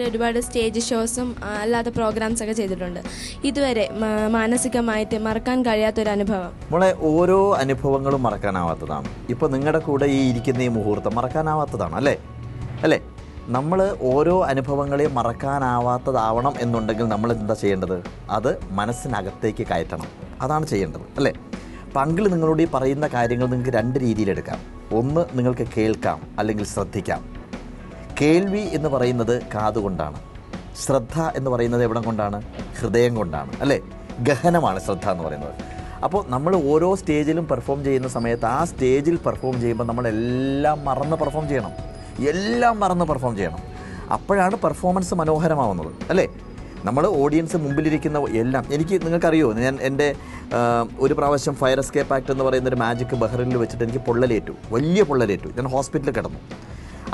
ഇതുവരെ ഒരുപാട് സ്റ്റേജ് ഷോസും അല്ലാത്ത പ്രോഗ്രാംസ് ഒക്കെ ചെയ്തിട്ടുണ്ട്. ഇതുവരെ മാനസികമായിട്ട് മറക്കാൻ കഴിയാത്തൊരു അനുഭവം. നമ്മളെ ഓരോ അനുഭവങ്ങളും മറക്കാനാവാത്തതാണ്. ഇപ്പൊ നിങ്ങളുടെ കൂടെ ഈ ഇരിക്കുന്ന ഈ മുഹൂർത്തം മറക്കാനാവാത്തതാണ് അല്ലേ? അല്ലേ? നമ്മൾ ഓരോ അനുഭവങ്ങളെയും മറക്കാനാവാത്തതാവണം എന്നുണ്ടെങ്കിൽ നമ്മൾ എന്താ ചെയ്യേണ്ടത്? അത് മനസ്സിനകത്തേക്ക് കയറ്റണം. അതാണ് ചെയ്യേണ്ടത് അല്ലേ? പങ്കിൽ നിങ്ങളോട് ഈ പറയുന്ന കാര്യങ്ങൾ നിങ്ങൾക്ക് രണ്ട് രീതിയിലെടുക്കാം. ഒന്ന് നിങ്ങൾക്ക് കേൾക്കാം അല്ലെങ്കിൽ ശ്രദ്ധിക്കാം. കേൾവി എന്ന് പറയുന്നത് കാതുകൊണ്ടാണ്. ശ്രദ്ധ എന്ന് പറയുന്നത് എവിടം കൊണ്ടാണ്? ഹൃദയം കൊണ്ടാണ്. അല്ലേ? ഗഹനമാണ് ശ്രദ്ധ എന്ന് പറയുന്നത്. അപ്പോൾ നമ്മൾ ഓരോ സ്റ്റേജിലും പെർഫോം ചെയ്യുന്ന സമയത്ത് ആ സ്റ്റേജിൽ പെർഫോം ചെയ്യുമ്പോൾ നമ്മളെല്ലാം മറന്ന് പെർഫോം ചെയ്യണം. എല്ലാം മറന്ന് പെർഫോം ചെയ്യണം. അപ്പോഴാണ് പെർഫോമൻസ് മനോഹരമാവുന്നത്. അല്ലേ? നമ്മൾ ഓഡിയൻസ് മുമ്പിലിരിക്കുന്ന എല്ലാം എനിക്ക് നിങ്ങൾക്കറിയോ? ഞാൻ എന്റെ ഒരു പ്രാവശ്യം ഫയർ എസ്കേപ്പ് ആക്ട് എന്ന് പറയുന്ന ഒരു മാജിക് ബഹ്റിനിൽ വെച്ചിട്ട് എനിക്ക് പൊള്ളലേറ്റു. വലിയ പൊള്ളലേറ്റു. ഞാൻ ഹോസ്പിറ്റലിൽ കിടന്നു.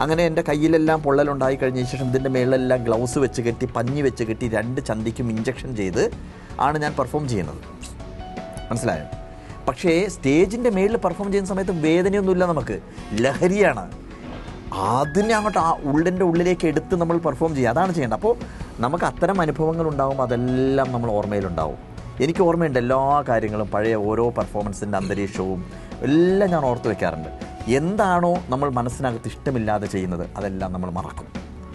അങ്ങനെ എന്റെ കയ്യിലെല്ലാം പൊള്ളലുണ്ടായി കഴിഞ്ഞ ശേഷം ഇതിന്റെ മേളിലെല്ലാം ഗ്ലൗസ് വെച്ച് കെട്ടി പഞ്ഞി വെച്ച് കെട്ടി രണ്ട് ചന്തിക്കും ഇഞ്ചക്ഷൻ ചെയ്ത് ആണ് ഞാൻ പെർഫോം ചെയ്യുന്നത്. മനസ്സിലായോ? പക്ഷേ സ്റ്റേജിന്റെ മേളിൽ പെർഫോം ചെയ്യുന്ന സമയത്ത് വേദനയൊന്നുമില്ല നമുക്ക്. ലഹരിയാണ്. അതിനെ അങ്ങോട്ട് ആ ഉള്ളിന്റെ ഉള്ളിലേക്ക് എടുത്ത് നമ്മൾ പെർഫോം ചെയ്യുക. അതാണ് ചെയ്യേണ്ടത്. അപ്പോൾ നമുക്ക് അത്തരം അനുഭവങ്ങൾ ഉണ്ടാവും അതെല്ലാം നമ്മൾ ഓർമ്മയിലുണ്ടാവും. എനിക്ക് ഓർമ്മയുണ്ട് എല്ലാ കാര്യങ്ങളും. പഴയ ഓരോ പെർഫോമൻസിന്റെ അന്തരീക്ഷവും എല്ലാം ഞാൻ ഓർത്ത് വെക്കാറുണ്ട്. എന്താണോ നമ്മൾ മനസ്സിനകത്ത് ഇഷ്ടമില്ലാതെ ചെയ്യുന്നത് അതെല്ലാം നമ്മൾ മറക്കും.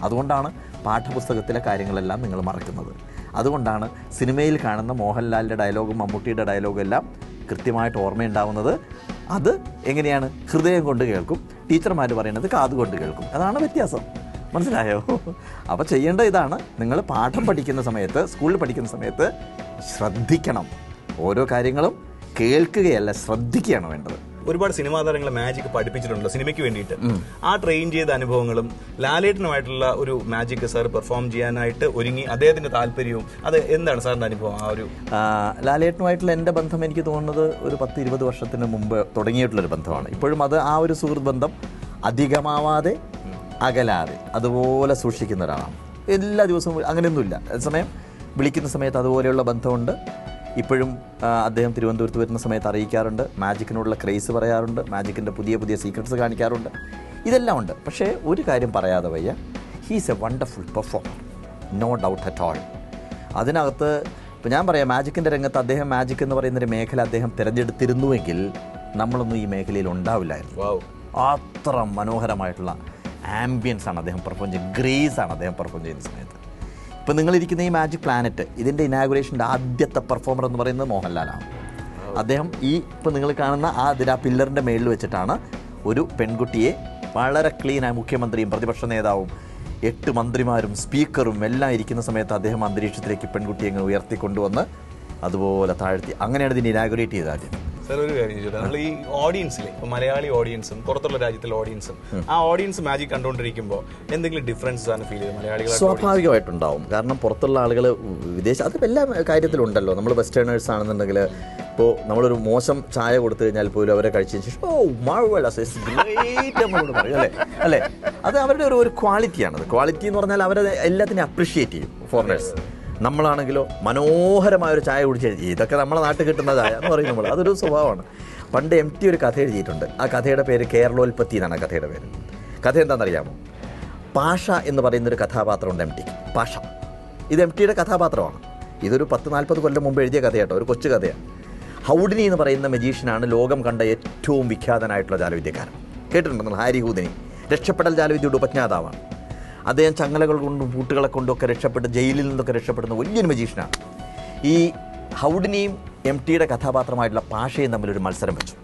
അതുകൊണ്ടാണ് പാഠപുസ്തകത്തിലെ കാര്യങ്ങളെല്ലാം നിങ്ങൾ മറക്കുന്നത്. അതുകൊണ്ടാണ് സിനിമയിൽ കാണുന്ന മോഹൻലാലിന്റെ ഡയലോഗും മമ്മൂട്ടിയുടെ ഡയലോഗും എല്ലാം കൃത്യമായിട്ട് ഓർമ്മയുണ്ടാവുന്നത്. അത് എങ്ങനെയാണ്? ഹൃദയം കൊണ്ട് കേൾക്കും. ടീച്ചർമാർ പറയുന്നത് കാതുകൊണ്ട് കേൾക്കും. അതാണ് വ്യത്യാസം. മനസ്സിലായോ? അപ്പോൾ ചെയ്യേണ്ട ഇതാണ്. നിങ്ങൾ പാഠം പഠിക്കുന്ന സമയത്ത് സ്കൂളിൽ പഠിക്കുന്ന സമയത്ത് ശ്രദ്ധിക്കണം. ഓരോ കാര്യങ്ങളും കേൾക്കുകയല്ല ശ്രദ്ധിക്കുകയാണ് വേണ്ടത്. ഒരുപാട് സിനിമാ താരങ്ങളെ മാജിക് പഠിപ്പിച്ചിട്ടുണ്ടല്ലോ സിനിമയ്ക്ക് വേണ്ടിയിട്ട്. ആ ട്രെയിൻ ചെയ്ത അനുഭവങ്ങളും ലാലേട്ടനുമായിട്ടുള്ള ഒരു മാജിക് സാർ പെർഫോം ചെയ്യാനായിട്ട് ഒരുങ്ങി അദ്ദേഹത്തിന്റെ താല്പര്യവും അത് എന്താണ് സാറിന്റെ അനുഭവം? ആ ഒരു ലാലേട്ടനുമായിട്ടുള്ള എന്റെ ബന്ധം എനിക്ക് തോന്നുന്നത് ഒരു പത്ത് ഇരുപത് വർഷത്തിന് മുമ്പ് തുടങ്ങിയിട്ടുള്ളൊരു ബന്ധമാണ്. ഇപ്പോഴും അത് ആ ഒരു സുഹൃത്ത് ബന്ധം അധികമാവാതെ അകലാതെ അതുപോലെ സൂക്ഷിക്കുന്ന ഒരാളാണ്. എല്ലാ ദിവസവും അങ്ങനെയൊന്നുമില്ല. അതേസമയം വിളിക്കുന്ന സമയത്ത് അതുപോലെയുള്ള ബന്ധമുണ്ട്. ഇപ്പോഴും അദ്ദേഹം തിരുവനന്തപുരത്ത് വരുന്ന സമയത്ത് അറിയിക്കാറുണ്ട്. മാജിക്കിനോടുള്ള ക്രേസ് പറയാറുണ്ട്. മാജിക്കിന്റെ പുതിയ പുതിയ സീക്രട്സ് കാണിക്കാറുണ്ട്. ഇതെല്ലാം ഉണ്ട്. പക്ഷേ ഒരു കാര്യം പറയാതെ വയ്യ. He's a wonderful performer no doubt at all അതിനകത്ത് ഇപ്പം ഞാൻ പറയാം മാജിക്കിന്റെ രംഗത്ത് അദ്ദേഹം മാജിക് എന്ന് പറയുന്നൊരു മേഖല അദ്ദേഹം തിരഞ്ഞെടുത്തിരുന്നുവെങ്കിൽ നമ്മളൊന്നും ഈ മേഖലയിൽ ഉണ്ടാവില്ലായിരുന്നു. അത്ര മനോഹരമായിട്ടുള്ള ആംബിയൻസ് ആണ് അദ്ദേഹം പെർഫോം ചെയ്യുന്നത് ഗ്രേസ് ആണ് അദ്ദേഹം പെർഫോം ചെയ്യുന്ന സമയത്ത്. ഇപ്പം നിങ്ങളിരിക്കുന്ന ഈ മാജിക് പ്ലാനറ്റ് ഇതിന്റെ ഇനാഗുറേഷന്റെ ആദ്യത്തെ പെർഫോമർ എന്ന് പറയുന്നത് മോഹൻലാലാണ്. അദ്ദേഹം ഈ ഇപ്പം നിങ്ങൾ കാണുന്ന ആ അതിൽ ആ പില്ലറിന്റെ മേളിൽ വെച്ചിട്ടാണ് ഒരു പെൺകുട്ടിയെ വളരെ ക്ലീനായ മുഖ്യമന്ത്രിയും പ്രതിപക്ഷ നേതാവും എട്ട് മന്ത്രിമാരും സ്പീക്കറും എല്ലാം ഇരിക്കുന്ന സമയത്ത് അദ്ദേഹം അന്തരീക്ഷത്തിലേക്ക് പെൺകുട്ടിയെ ഉയർത്തി ഉയർത്തിക്കൊണ്ടുവന്ന് അതുപോലെ താഴ്ത്തി. അങ്ങനെയാണ് ഇതിനെ ഇനാഗുറേറ്റ് ചെയ്തത് ആദ്യം. സാർ ഒരു കാര്യം ചോദിച്ചു നമ്മൾ ഈ ഓഡിയൻസിലെ ഇപ്പൊ മലയാളി ഓഡിയൻസും പുറത്തുള്ള രാജ്യത്തിലെ ഓഡിയൻസും ആ ഓഡിയൻസ് മാജിക് കണ്ടുകൊണ്ടിരിക്കുമ്പോൾ എന്തെങ്കിലും ഡിഫറൻസ് ആണ് ഫീൽ ചെയ്ത് മലയാളികൾ സ്വാഭാവികമായിട്ടുണ്ടാവും. കാരണം പുറത്തുള്ള ആളുകൾ വിദേശ അത് എല്ലാ കാര്യത്തിലുണ്ടല്ലോ. നമ്മൾ വെസ്റ്റേണേഴ്സ് ആണെന്നുണ്ടെങ്കിൽ ഇപ്പോൾ നമ്മളൊരു മോശം ചായ കൊടുത്തു കഴിഞ്ഞാൽ പോലും അവരെ കഴിച്ചതിന് ശേഷം ഓ ഗ്രേറ്റ് നമ്മളോട് പറയും. അല്ലേ? അല്ലേ? അത് അവരുടെ ഒരു ഒരു ക്വാളിറ്റിയാണത് ക്വാളിറ്റി എന്ന് പറഞ്ഞാൽ അവരെ എല്ലാത്തിനും അപ്രിഷിയേറ്റ് ചെയ്യും ഫോറിനേഴ്സ് നമ്മളാണെങ്കിലോ മനോഹരമായ ഒരു ചായ കുടിച്ച് ഇതൊക്കെ നമ്മളെ നാട്ടിൽ കിട്ടുന്ന ചായ എന്ന് പറയും നമ്മൾ അതൊരു സ്വഭാവമാണ്. പണ്ട് എം ടി ഒരു കഥ എഴുതിയിട്ടുണ്ട്. ആ കഥയുടെ പേര് കേരളോൽപ്പത്തി എന്നാണ് കഥയുടെ പേര്. കഥ എന്താണെന്നറിയാമോ? പാഷ എന്ന് പറയുന്നൊരു കഥാപാത്രമുണ്ട് എം ടി പാഷ. ഇത് എം ടിയുടെ കഥാപാത്രമാണ്. ഇതൊരു പത്ത് നാൽപ്പത് കൊല്ലം മുമ്പ് എഴുതിയ കഥയാട്ടോ ഒരു കൊച്ചു കഥയാണ് ഹൗഡിനി എന്ന് പറയുന്ന മജീഷ്യനാണ് ലോകം കണ്ട ഏറ്റവും വിഖ്യാതനായിട്ടുള്ള ജാലവിദ്യക്കാരൻ. കേട്ടിട്ടുണ്ടോ നിങ്ങൾ? Harry Houdini. രക്ഷപ്പെടൽ ജാലവിദ്യയുടെ ഉപജ്ഞാതാവാണ്. അദ്ദേഹം ചങ്ങലകൾ കൊണ്ടും പൂട്ടുകളെ കൊണ്ടും ഒക്കെ രക്ഷപ്പെട്ട് ജയിലിൽ നിന്നൊക്കെ രക്ഷപ്പെടുന്ന വലിയൊരു മജീഷ്യനാണ് ഈ ഹൗഡിനിയും എം ടിയുടെ കഥാപാത്രമായിട്ടുള്ള പാഷയും തമ്മിലൊരു മത്സരം വെച്ചു.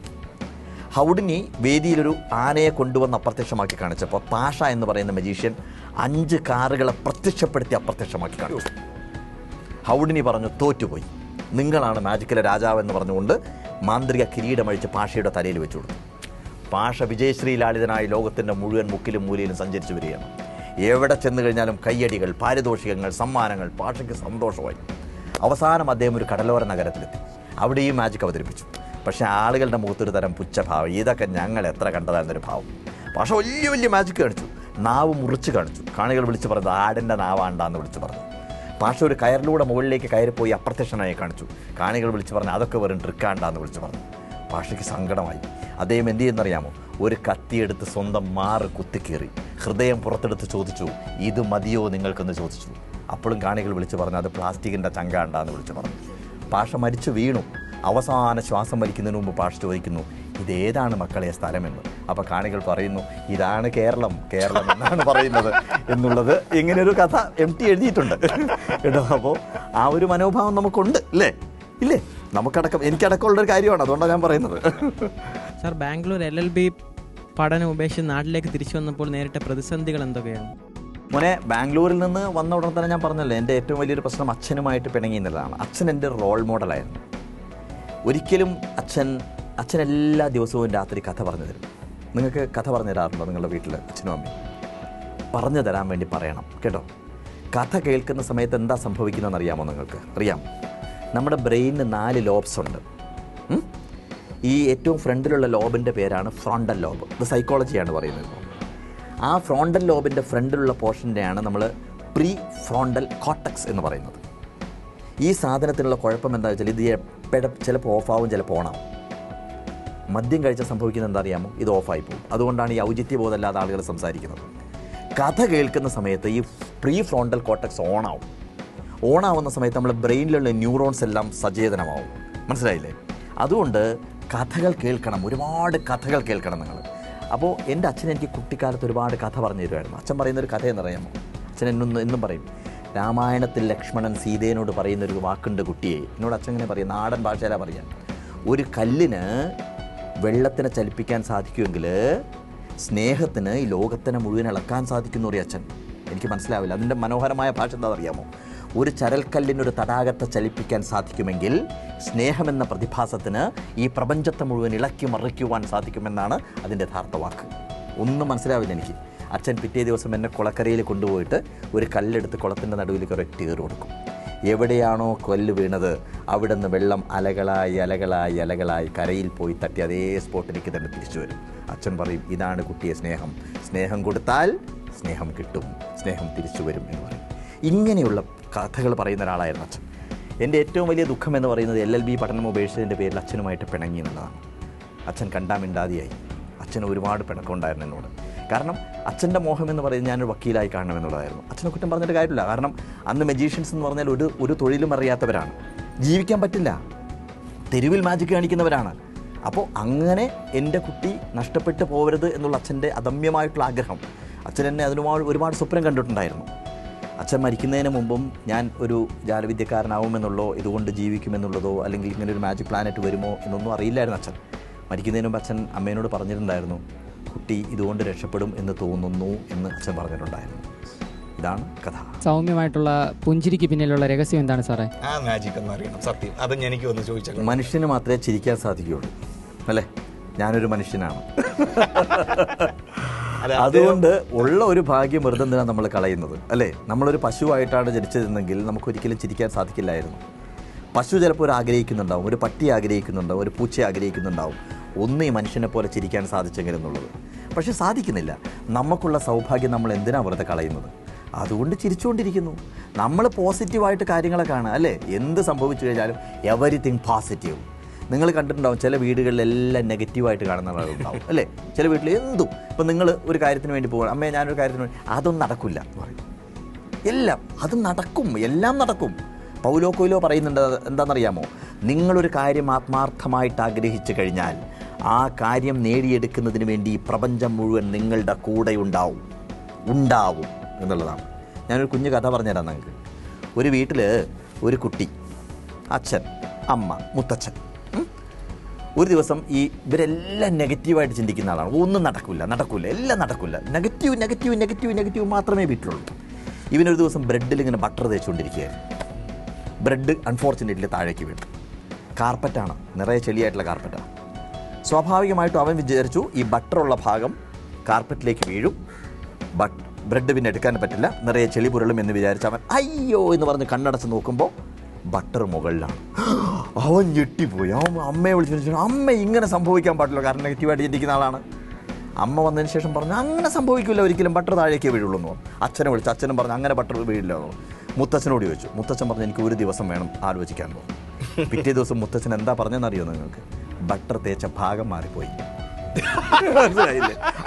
ഹൗഡിനി വേദിയിലൊരു ആനയെ കൊണ്ടുവന്ന് അപ്രത്യക്ഷമാക്കി കാണിച്ചപ്പോൾ പാഷ എന്ന് പറയുന്ന മജീഷ്യൻ അഞ്ച് കാറുകളെ പ്രത്യക്ഷപ്പെടുത്തി അപ്രത്യക്ഷമാക്കി കാണിച്ചു. ഹൗഡിനി പറഞ്ഞു തോറ്റുപോയി. നിങ്ങളാണ് മാജിക്കിലെ രാജാവ് എന്ന് പറഞ്ഞുകൊണ്ട് മാന്ത്രിക കിരീടമഴിച്ച് പാഷയുടെ തലയിൽ വെച്ചു കൊടുത്തു. പാഷ വിജയശ്രീ ലാളിതനായി ലോകത്തിന്റെ മുഴുവൻ മുക്കിലും മൂലയിലും സഞ്ചരിച്ചു വരികയാണ്. എവിടെ ചെന്ന് കഴിഞ്ഞാലും കയ്യടികൾ പാരിതോഷികങ്ങൾ സമ്മാനങ്ങൾ പാഷയ്ക്ക് സന്തോഷമായി. അവസാനം അദ്ദേഹം ഒരു കടലോര നഗരത്തിലെത്തി. അവിടെ ഈ മാജിക് അവതരിപ്പിച്ചു. പക്ഷേ ആളുകളുടെ മുഖത്തൊരു തരം പുച്ഛഭാവം. ഇതൊക്കെ ഞങ്ങൾ എത്ര കണ്ടതായിരുന്നൊരു ഭാവം. പക്ഷെ വലിയ വലിയ മാജിക് കാണിച്ചു. നാവ് മുറിച്ച് കാണിച്ചു. കാണികൾ വിളിച്ചു പറഞ്ഞത് ആടിന്റെ നാവാണ്ടാന്ന് വിളിച്ചു പറഞ്ഞു. പാഷ ഒരു കയറിലൂടെ മുകളിലേക്ക് കയറിപ്പോയി അപ്രത്യക്ഷനായി കാണിച്ചു. കാണികൾ വിളിച്ചു പറഞ്ഞു അതൊക്കെ വെറും ട്രിക്കാണ്ടാന്ന് വിളിച്ചു പറഞ്ഞു. പാഷയ്ക്ക് സങ്കടമായി. അദ്ദേഹം എന്തു ചെയ്യുന്നറിയാമോ? ഒരു കത്തിയെടുത്ത് സ്വന്തം മാറ് കുത്തിക്കീറി ഹൃദയം പുറത്തെടുത്ത് ചോദിച്ചു ഇത് മതിയോ? നിങ്ങൾക്കെന്ന് ചോദിച്ചു. അപ്പോഴും കാണികൾ വിളിച്ചു പറഞ്ഞു അത് പ്ലാസ്റ്റിക്കിന്റെ ചങ്കാണ്ടാന്ന് വിളിച്ചു പറഞ്ഞു. പാഷ മരിച്ചു വീണു. അവസാന ശ്വാസം വലിക്കുന്നതിന് മുമ്പ് പാഷ ചോദിക്കുന്നു ഇതേതാണ് മക്കളെ സ്ഥലമെന്ന്? അപ്പോൾ കാണികൾ പറയുന്നു ഇതാണ് കേരളം കേരളം എന്നാണ് പറയുന്നത്. എന്നുള്ളത് ഇങ്ങനെയൊരു കഥ എം ടി എഴുതിയിട്ടുണ്ട്. കേട്ടോ അപ്പോൾ ആ ഒരു മനോഭാവം നമുക്കുണ്ട് അല്ലേ? ഇല്ലേ? നമുക്കടക്കം എനിക്കടക്കമുള്ള ഒരു കാര്യമാണ് അതുകൊണ്ടാണ് ഞാൻ പറയുന്നത്. Sir Bangalore L L B പഠനം ഉപേക്ഷിച്ച് നാട്ടിലേക്ക് തിരിച്ചു വന്നപ്പോൾ നേരിട്ട പ്രതിസന്ധികൾ എന്തൊക്കെയാണ്? മോനെ ബാംഗ്ലൂരിൽ നിന്ന് വന്ന ഉടനെ തന്നെ ഞാൻ പറഞ്ഞല്ലോ എന്റെ ഏറ്റവും വലിയൊരു പ്രശ്നം അച്ഛനുമായിട്ട് പിണങ്ങി എന്നുള്ളതാണ് അച്ഛൻ എന്റെ റോൾ മോഡലായിരുന്നു ഒരിക്കലും അച്ഛൻ അച്ഛൻ എല്ലാ ദിവസവും രാത്രി കഥ പറഞ്ഞു തരും. നിങ്ങൾക്ക് കഥ പറഞ്ഞു തരാറുണ്ടോ നിങ്ങളുടെ വീട്ടിൽ അച്ഛനും അമ്മയും? പറഞ്ഞു തരാൻ വേണ്ടി പറയണം കേട്ടോ? കഥ കേൾക്കുന്ന സമയത്ത് എന്താ സംഭവിക്കുന്നതെന്ന് അറിയാമോ നിങ്ങൾക്ക്? അറിയാം നമ്മുടെ ബ്രെയിനിന് നാല് ലോബ്സ് ഉണ്ട്. ഈ ഏറ്റവും ഫ്രണ്ടിലുള്ള ലോബിന്റെ പേരാണ് ഫ്രോണ്ടൽ ലോബ്. ഇത് സൈക്കോളജിയാണ് പറയുന്നത്. ആ ഫ്രോണ്ടൽ ലോബിന്റെ ഫ്രണ്ടിലുള്ള പോർഷന്റെയാണ് നമ്മൾ പ്രീ ഫ്രോണ്ടൽ കോട്ടക്സ് എന്ന് പറയുന്നത്. ഈ സാധനത്തിനുള്ള കുഴപ്പം എന്താ വെച്ചാൽ ഇത് എപ്പോഴും ചിലപ്പോൾ ഓഫാവും ചിലപ്പോൾ ഓണാവും. മദ്യം കഴിച്ചാൽ സംഭവിക്കുന്നത് എന്താ അറിയാമോ? ഇത് ഓഫായി പോകും. അതുകൊണ്ടാണ് ഈ ഔചിത്യബോധമല്ലാതെ ആളുകൾ സംസാരിക്കുന്നത്. കഥ കേൾക്കുന്ന സമയത്ത് ഈ പ്രീ ഫ്രോണ്ടൽ കോട്ടക്സ് ഓണാവും. ഓണാവുന്ന സമയത്ത് നമ്മുടെ ബ്രെയിനിലുള്ള ന്യൂറോൺസ് എല്ലാം സചേതനമാവും. മനസ്സിലായില്ലേ? അതുകൊണ്ട് കഥകൾ കേൾക്കണം. ഒരുപാട് കഥകൾ കേൾക്കണം നിങ്ങൾ. അപ്പോൾ എന്റെ അച്ഛൻ എനിക്ക് കുട്ടിക്കാലത്ത് ഒരുപാട് കഥ പറഞ്ഞു തരുമായിരുന്നു. അച്ഛൻ പറയുന്നൊരു കഥ എന്നറിയാമോ അച്ഛൻ എന്നൊന്ന് എന്നും പറയും. രാമായണത്തിൽ ലക്ഷ്മണൻ സീതേനോട് പറയുന്ന ഒരു വാക്കുണ്ട് കുട്ടിയെ. എന്നോട് അച്ഛൻ ഇങ്ങനെ പറയും. നാടൻ ഭാഷയിലാണ് പറയാൻ ഒരു കല്ലിന് വെള്ളത്തിനെ ചലിപ്പിക്കാൻ സാധിക്കുമെങ്കിൽ സ്നേഹത്തിന് ഈ ലോകത്തിനെ മുഴുവൻ ഇളക്കാൻ സാധിക്കുന്നു അച്ഛൻ. എനിക്ക് മനസ്സിലാവില്ല. അതിന്റെ മനോഹരമായ ഭാഷ എന്താ അറിയാമോ ഒരു ചരൽക്കല്ലിനൊരു തടാകത്തെ ചലിപ്പിക്കാൻ സാധിക്കുമെങ്കിൽ സ്നേഹമെന്ന പ്രതിഭാസത്തിന് ഈ പ്രപഞ്ചത്തെ മുഴുവൻ ഇളക്കി മറിക്കുവാൻ സാധിക്കുമെന്നാണ് അതിന്റെ യഥാർത്ഥ വാക്ക് ഒന്നും മനസ്സിലാവില്ല എനിക്ക്. അച്ഛൻ പിറ്റേ ദിവസം എന്നെ കുളക്കരയിൽ കൊണ്ടുപോയിട്ട് ഒരു കല്ലെടുത്ത് കുളത്തിന്റെ നടുവിലേക്ക് ഒരൊറ്റ ഏറ് കൊടുക്കും. എവിടെയാണോ കൊല്ല് വീണത് അവിടെ നിന്ന് വെള്ളം അലകളായി അലകളായി അലകളായി കരയിൽ പോയി തട്ടി അതേ സ്പോട്ടിലേക്ക് തന്നെ തിരിച്ചു വരും. അച്ഛൻ പറയും ഇതാണ് കുട്ടിയെ സ്നേഹം. സ്നേഹം കൊടുത്താൽ സ്നേഹം കിട്ടും. സ്നേഹം തിരിച്ചു വരും എന്ന് പറയും. ഇങ്ങനെയുള്ള കഥകൾ പറയുന്ന ഒരാളായിരുന്നു അച്ഛൻ. എന്റെ ഏറ്റവും വലിയ ദുഃഖം എന്ന് പറയുന്നത് എൽ എൽ ബി പഠനം ഉപേക്ഷിച്ചതിന്റെ പേരിൽ അച്ഛനുമായിട്ട് പിണങ്ങി എന്നുള്ളതാണ് അച്ഛൻ കണ്ടാമിണ്ടാതിയായി അച്ഛന് ഒരുപാട് പിണക്കമുണ്ടായിരുന്നു എന്നോട്. കാരണം അച്ഛന്റെ മോഹം എന്ന് പറയുന്നത് ഞാനൊരു വക്കീലായി കാണണമെന്നുള്ളതായിരുന്നു. അച്ഛനെ കുറ്റം പറഞ്ഞിട്ട് കാര്യമില്ല. കാരണം അന്ന് മെജീഷ്യൻസ് എന്ന് പറഞ്ഞാൽ ഒരു ഒരു തൊഴിലും അറിയാത്തവരാണ്. ജീവിക്കാൻ പറ്റില്ല. തെരുവിൽ മാജിക് കാണിക്കുന്നവരാണ്. അപ്പോൾ അങ്ങനെ എന്റെ കുട്ടി നഷ്ടപ്പെട്ടു പോകരുത് എന്നുള്ള അച്ഛന്റെ അദമ്യമായിട്ടുള്ള ആഗ്രഹം. അച്ഛൻ എന്നെ അതിനുമായി ഒരുപാട് സ്വപ്നം കണ്ടിട്ടുണ്ടായിരുന്നു. അച്ഛൻ മരിക്കുന്നതിന് മുമ്പും ഞാൻ ഒരു ജാലവിദ്യക്കാരനാവുമെന്നുള്ളോ ഇതുകൊണ്ട് ജീവിക്കുമെന്നുള്ളതോ അല്ലെങ്കിൽ ഇങ്ങനെ ഒരു മാജിക് പ്ലാനറ്റ് വരുമോ എന്നൊന്നും അറിയില്ലായിരുന്നു അച്ഛൻ. മരിക്കുന്നതിന് മുമ്പ് അച്ഛൻ അമ്മേനോട് പറഞ്ഞിട്ടുണ്ടായിരുന്നു കുട്ടി ഇതുകൊണ്ട് രക്ഷപ്പെടും എന്ന് തോന്നുന്നു എന്ന് അച്ഛൻ പറഞ്ഞിട്ടുണ്ടായിരുന്നു. ഇതാണ് കഥ. സൗമ്യമായിട്ടുള്ള പുഞ്ചിരിക്ക് പിന്നിലുള്ള രഹസ്യം എന്താണ് സാറേ? ആ മാജിക് എന്ന് അറിയണം സത്യം. അത് എനിക്ക് ഒന്ന് ചോദിച്ചു മനുഷ്യന് മാത്രമേ ചിരിക്കാൻ സാധിക്കുകയുള്ളൂ അല്ലേ? ഞാനൊരു മനുഷ്യനാണ്. അതുകൊണ്ട് ഉള്ള ഒരു ഭാഗ്യം വെറുതെ എന്തിനാണ് നമ്മൾ കളയുന്നത് അല്ലേ? നമ്മളൊരു പശുവായിട്ടാണ് ജനിച്ചതെന്നെങ്കിൽ നമുക്ക് ഒരിക്കലും ചിരിക്കാൻ സാധിക്കില്ലായിരുന്നു. പശു ചിലപ്പോൾ ഒരു ആഗ്രഹിക്കുന്നുണ്ടാവും ഒരു പട്ടി ആഗ്രഹിക്കുന്നുണ്ടാവും ഒരു പൂച്ച ആഗ്രഹിക്കുന്നുണ്ടാവും. ഒന്ന് ഈ മനുഷ്യനെ പോലെ ചിരിക്കാൻ സാധിച്ചെങ്കിലെന്നുള്ളത്. പക്ഷെ സാധിക്കുന്നില്ല. നമുക്കുള്ള സൗഭാഗ്യം നമ്മൾ എന്തിനാണ് വെറുതെ കളയുന്നത്? അതുകൊണ്ട് ചിരിച്ചുകൊണ്ടിരിക്കുന്നു. നമ്മൾ പോസിറ്റീവായിട്ട് കാര്യങ്ങളെ കാണുക അല്ലേ? എന്ത് സംഭവിച്ചു കഴിഞ്ഞാലും എവറിത്തിങ് പോസിറ്റീവ്. നിങ്ങൾ കണ്ടിട്ടുണ്ടാവും ചില വീടുകളിലെല്ലാം നെഗറ്റീവായിട്ട് കാണുന്ന ആളുകളുണ്ടാവും അല്ലേ? ചില വീട്ടിൽ എന്തും. ഇപ്പം നിങ്ങൾ ഒരു കാര്യത്തിന് വേണ്ടി പോകണം അമ്മേ ഞാനൊരു കാര്യത്തിന് വേണ്ടി അതൊന്നും നടക്കില്ല എന്ന് പറയും. എല്ലാം അത് നടക്കും. എല്ലാം നടക്കും. പൗലോ കൊയിലോ പറയുന്നുണ്ട് എന്താണെന്നറിയാമോ? നിങ്ങളൊരു കാര്യം ആത്മാർത്ഥമായിട്ട് ആഗ്രഹിച്ചു കഴിഞ്ഞാൽ ആ കാര്യം നേടിയെടുക്കുന്നതിന് വേണ്ടി ഈ പ്രപഞ്ചം മുഴുവൻ നിങ്ങളുടെ കൂടെ ഉണ്ടാവും ഉണ്ടാവും എന്നുള്ളതാണ്. ഞാനൊരു കുഞ്ഞു കഥ പറഞ്ഞുതരാം നിങ്ങൾക്ക്. ഒരു വീട്ടിൽ ഒരു കുട്ടി അച്ഛൻ അമ്മ മുത്തച്ഛൻ? ഒരു ദിവസം ഈ ഇവരെല്ലാം നെഗറ്റീവായിട്ട് ചിന്തിക്കുന്ന ആളാണ്. ഒന്നും നടക്കില്ല നടക്കില്ല എല്ലാം നടക്കില്ല നെഗറ്റീവ് നെഗറ്റീവ് നെഗറ്റീവ് നെഗറ്റീവ് മാത്രമേ വിറ്റുള്ളൂ ഇവനൊരു ദിവസം ബ്രെഡിൽ ഇങ്ങനെ ബട്ടർ തേച്ചുകൊണ്ടിരിക്കുകയായിരുന്നു ബ്രെഡ് അൺഫോർച്ചുനേറ്റ്ലി താഴേക്ക് വീണു. കാർപ്പറ്റാണ് നിറയെ ചെളിയായിട്ടുള്ള കാർപ്പറ്റാണ്. സ്വാഭാവികമായിട്ടും അവൻ വിചാരിച്ചു ഈ ബട്ടറുള്ള ഭാഗം കാർപ്പറ്റിലേക്ക് വീഴും. ബട്ട് ബ്രെഡ് പിന്നെ എടുക്കാൻ പറ്റില്ല നിറയെ ചെളി പുരളും എന്ന് വിചാരിച്ച അവൻ അയ്യോ എന്ന് പറഞ്ഞ് കണ്ണടച്ച് നോക്കുമ്പോൾ ബട്ടർ മുകളിലാണ്. അവൻ ഞെട്ടിപ്പോയി. അവൻ അമ്മയെ വിളിച്ചു അമ്മ ഇങ്ങനെ സംഭവിക്കാൻ പാടില്ല. കാരണം നെഗറ്റീവായിട്ട് ചിന്തിക്കുന്ന ആളാണ്. അമ്മ വന്നതിന് ശേഷം പറഞ്ഞു അങ്ങനെ സംഭവിക്കില്ല ഒരിക്കലും. ബട്ടർ താഴേക്കേ വീഴുള്ളൂ എന്ന് പറഞ്ഞു. അച്ഛനെ വിളിച്ചു അച്ഛനും പറഞ്ഞു അങ്ങനെ ബട്ടർ വീഴില്ല എന്ന് മുത്തച്ഛനോട് ചോദിച്ചു. മുത്തച്ഛൻ പറഞ്ഞു എനിക്ക് ഒരു ദിവസം വേണം ആലോചിക്കാൻ പോകും പിറ്റേ ദിവസം മുത്തച്ഛൻ എന്താ പറഞ്ഞതെന്നറിയോ നിങ്ങൾക്ക്? ബട്ടർ തേച്ച ഭാഗം മാറിപ്പോയി.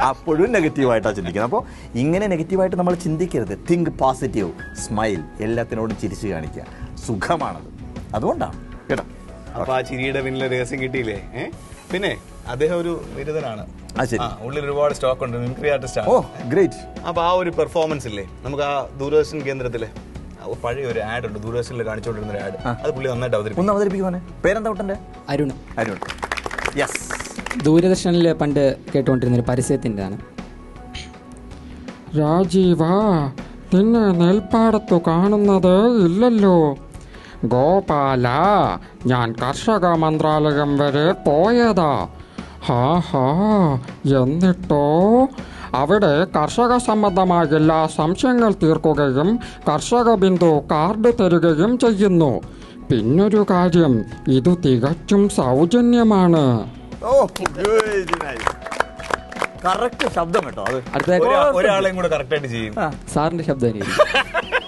അപ്പോഴും നെഗറ്റീവായിട്ടാണ് ചിന്തിക്കുന്നത്. അപ്പോൾ ഇങ്ങനെ നെഗറ്റീവായിട്ട് നമ്മൾ ചിന്തിക്കരുത്. തിങ്ക് പോസിറ്റീവ് സ്മൈൽ എല്ലാത്തിനോടും ചിരിച്ചു കാണിക്കുക. സുഖമാണത്. അതുകൊണ്ടാണ്. കേട്ടോ? അപ്പൊ ആ ചിരിയുടെ പിന്നിലെ രഹസ്യം കിട്ടിയില്ലേ? പിന്നെ അദ്ദേഹം ഒരു ബിരുദനാണ്. ഉള്ളിൽ ഒരുപാട് സ്റ്റോക്ക് ഉണ്ട്. മിമിക്രി ആർട്ടിസ്റ്റ് ഓ ഗ്രേറ്റ് അപ്പൊ ആ ഒരു പെർഫോമൻസ് ഇല്ലേ? നമുക്ക് ആ ദൂരദർശൻ കേന്ദ്രത്തിലെ പഴയ ഒരു ആഡ് ഉണ്ട്. ദൂരദർശനിൽ കാണിച്ചുകൊണ്ടിരുന്ന ഒരു ആഡ് അത് പുള്ളി നന്നായിട്ട് അവതരിപ്പിക്കും ഒന്ന് അവതരിപ്പിക്കുവാനെ പേരെന്താ കുട്ടന്റെ? അരുൺ. അരുൺ. യെസ് ദൂരദർശനിൽ പണ്ട് കേട്ടുകൊണ്ടിരുന്ന ഒരു പരസ്യത്തിന്റെതാണ് രാജീവ നിന്നെ നെൽപ്പാടത്തു കാണുന്നത് ഇല്ലല്ലോ. ഗോപാല ഞാൻ കർഷക മന്ത്രാലയം വരെ പോയതാ. ഹാ ഹാ എന്നിട്ടോ? അവിടെ കർഷക സംബന്ധമായ എല്ലാ സംശയങ്ങൾ തീർക്കുകയും കർഷക ബിന്ദു കാർഡ് തരുകയും ചെയ്യുന്നു. പിന്നൊരു കാര്യം ഇത് തികച്ചും സൗജന്യമാണ്. ഓ കറക്റ്റ് ശബ്ദം കേട്ടോ അത്. ഒരാളെയും കൂടെ കറക്റ്റ് ആയിട്ട് ചെയ്യും സാറിന്റെ ശബ്ദം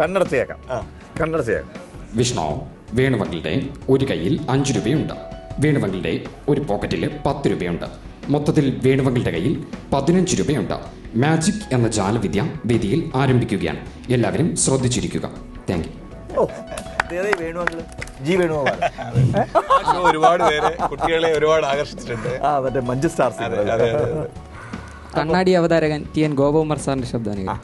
എനിക്ക് കണ്ണടച്ച് കേൾക്കാം കണ്ണടച്ച് വിഷ്ണു വേണുവങ്ങളുടെ ഒരു കയ്യിൽ അഞ്ച് രൂപയുണ്ട്. വേണുവങ്ങളുടെ ഒരു പോക്കറ്റിൽ പത്ത് രൂപയുണ്ട്. മൊത്തത്തിൽ വേണുവങ്ങളുടെ കയ്യിൽ പതിനഞ്ച് രൂപയുണ്ട്. മാജിക് എന്ന ജാലവിദ്യ വേദിയിൽ ആരംഭിക്കുകയാണ്. എല്ലാവരും ശ്രദ്ധിച്ചിരിക്കുക. Thank you. ജി വേണുഗോപാൽ. ഒരുപാട് പേര് കുട്ടികളെ ഒരുപാട് ആകർഷിച്ചിട്ടുണ്ട്. ആ മറ്റേ മഞ്ജു സ്റ്റാർ. കണ്ണാടി അവതാരകൻ ടി എൻ ഗോപകുമാർ സാറിന്റെ ശബ്ദം എനിക്ക്